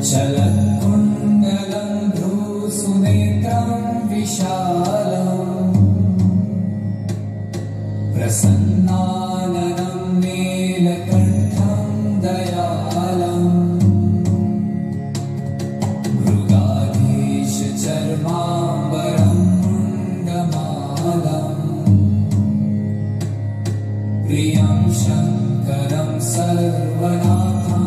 ण्डलं ध्रुसुनेत्रं विशालम् प्रसन्नानलं मेलकण्ठं दयालम् मृगाधीशचर्माम्बरं प्रियं शङ्करं सर्वनाथम्